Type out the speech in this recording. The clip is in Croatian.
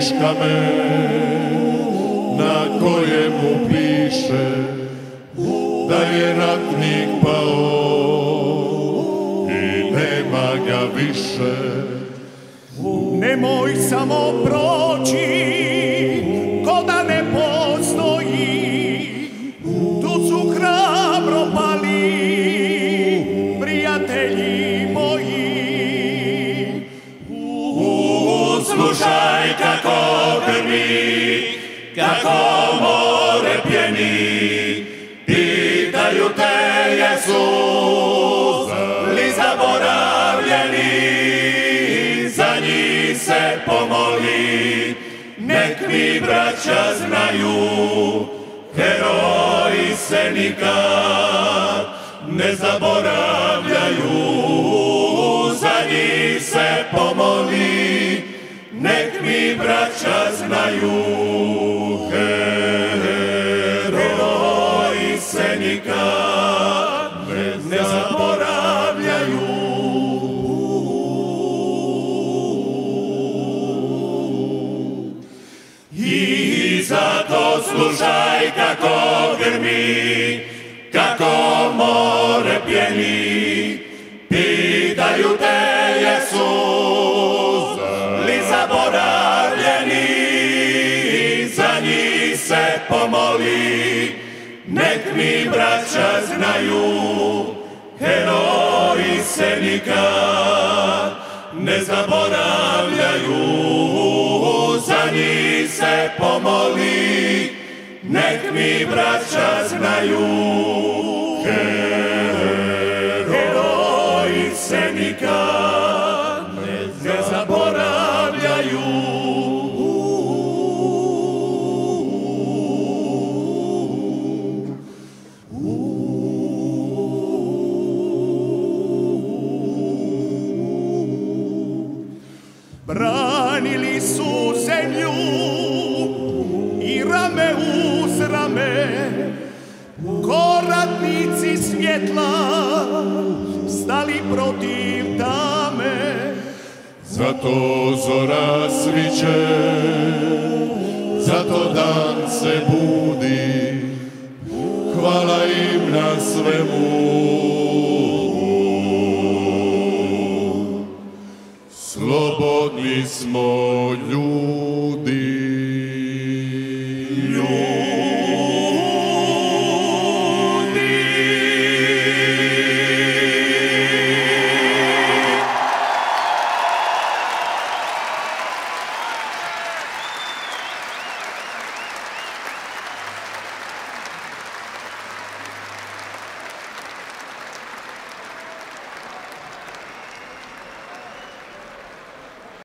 vidiš kamen na kojemu piše da je ratnik pao i nema ga više. Nemoj samo proći Slušaj kako grmi, kako more pjeni, pitaju te jesu li zaboravljeni, za njih se pomoli, nek mi braća znaju, heroji se nikad ne zaboravljaju, za njih se pomoli, nek mi braća znaju, heroji se nikad ne zaboravljaju. I zato slušaj kako grmi, kako more pjeni, se pomoli, nek mi braća znaju, heroji se nikad ne zaboravljaju, za njih se pomoli, nek mi braća znaju, heroji se nikad Branili su zemlju i rame uz rame, koratnici svjetla stali protiv tame. Zato zora sviće, zato dan se budi, hvala im na svemu. Одні смо люди.